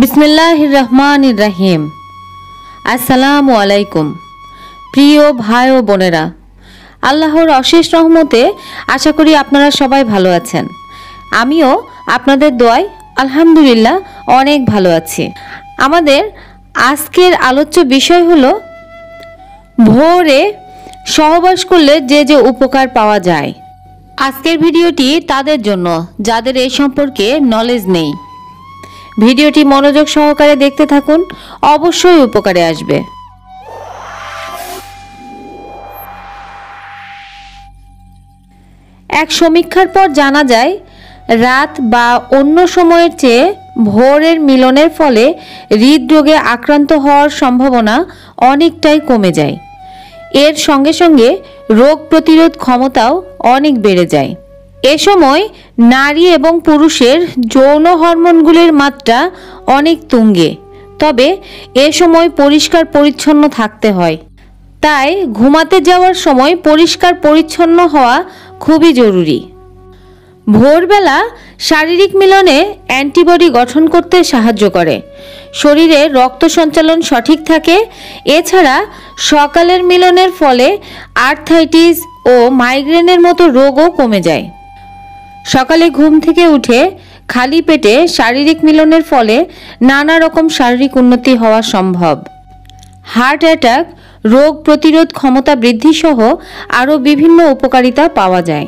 বিসমিল্লাহ রহমান রাহিম আসসালামু আলাইকুম। প্রিয় ভাই ও বোনেরা, আল্লাহর অশেষ রহমতে আশা করি আপনারা সবাই ভালো আছেন। আমিও আপনাদের দোয়ায় আলহামদুলিল্লাহ অনেক ভালো আছি। আমাদের আজকের আলোচ্য বিষয় হলো, ভোরে সহবাস করলে যে যে উপকার পাওয়া যায়। আজকের ভিডিওটি তাদের জন্য, যাদের এই সম্পর্কে নলেজ নেই। ভিডিওটি মনোযোগ সহকারে দেখতে থাকুন, অবশ্যই উপকারে আসবে। এক সমীক্ষার পর জানা যায়, রাত বা অন্য সময়ের চেয়ে ভোরের মিলনের ফলে হৃদরোগে আক্রান্ত হওয়ার সম্ভাবনা অনেকটাই কমে যায়। এর সঙ্গে সঙ্গে রোগ প্রতিরোধ ক্ষমতাও অনেক বেড়ে যায়। এ সময় নারী এবং পুরুষের যৌন হরমোনগুলির মাত্রা অনেক তুঙ্গে। তবে এ সময় পরিষ্কার পরিচ্ছন্ন থাকতে হয়। তাই ঘুমাতে যাওয়ার সময় পরিষ্কার পরিচ্ছন্ন হওয়া খুবই জরুরি। ভোরবেলা শারীরিক মিলনে অ্যান্টিবডি গঠন করতে সাহায্য করে। শরীরে রক্ত সঞ্চালন সঠিক থাকে। এছাড়া সকালের মিলনের ফলে আর্থাইটিস ও মাইগ্রেনের মতো রোগও কমে যায়। সকালে ঘুম থেকে উঠে খালি পেটে শারীরিক মিলনের ফলে নানা রকম শারীরিক উন্নতি হওয়া সম্ভব। হার্ট অ্যাটাক, রোগ প্রতিরোধ ক্ষমতা বৃদ্ধি সহ আরও বিভিন্ন উপকারিতা পাওয়া যায়।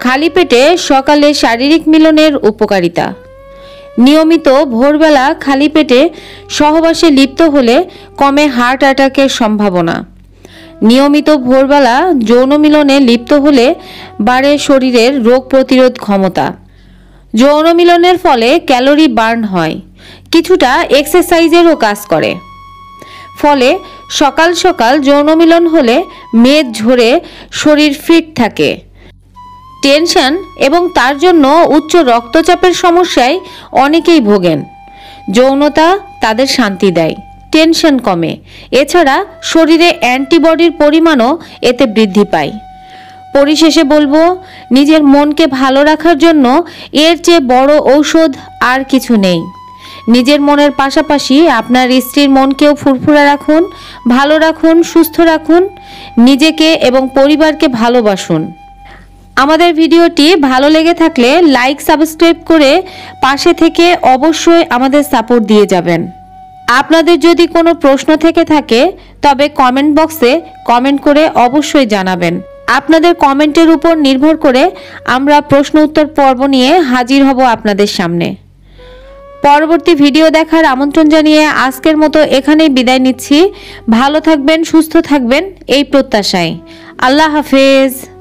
খালি পেটে সকালে শারীরিক মিলনের উপকারিতা। নিয়মিত ভোরবেলা খালি পেটে সহবাসে লিপ্ত হলে কমে হার্ট অ্যাটাকের সম্ভাবনা। নিয়মিত ভোরবেলা যৌন মিলনে লিপ্ত হলে বাড়ে শরীরের রোগ প্রতিরোধ ক্ষমতা। যৌন মিলনের ফলে ক্যালোরি বার্ন হয়, কিছুটা এক্সারসাইজেরও কাজ করে। ফলে সকাল সকাল যৌন মিলন হলে মেদ ঝরে শরীর ফিট থাকে। টেনশন এবং তার জন্য উচ্চ রক্তচাপের সমস্যায় অনেকেই ভোগেন। যৌনতা তাদের শান্তি দেয়। টেনশন কমে। এছাড়া শরীরে অ্যান্টিবডির পরিমাণও এতে বৃদ্ধি পায়। পরিশেষে বলব, নিজের মনকে ভালো রাখার জন্য এর চেয়ে বড় ঔষধ আর কিছু নেই। নিজের মনের পাশাপাশি আপনার স্ত্রীর মনকেও ফুরফুরা রাখুন, ভালো রাখুন, সুস্থ রাখুন, নিজেকে এবং পরিবারকে ভালোবাসুন। আমাদের ভিডিওটি ভালো লেগে থাকলে লাইক, সাবস্ক্রাইব করে পাশে থেকে অবশ্যই আমাদের সাপোর্ট দিয়ে যাবেন। আপনাদের যদি কোনো প্রশ্ন থেকে থাকে, তবে কমেন্ট বক্সে কমেন্ট করে অবশ্যই জানাবেন। আপনাদের কমেন্টের উপর নির্ভর করে আমরা প্রশ্ন উত্তর পর্ব নিয়ে হাজির হব আপনাদের সামনে। পরবর্তী ভিডিও দেখার আমন্ত্রণ জানিয়ে আজকের মতো এখানেই বিদায় নিচ্ছি। ভালো থাকবেন, সুস্থ থাকবেন, এই প্রত্যাশায়। আল্লাহ হাফেজ।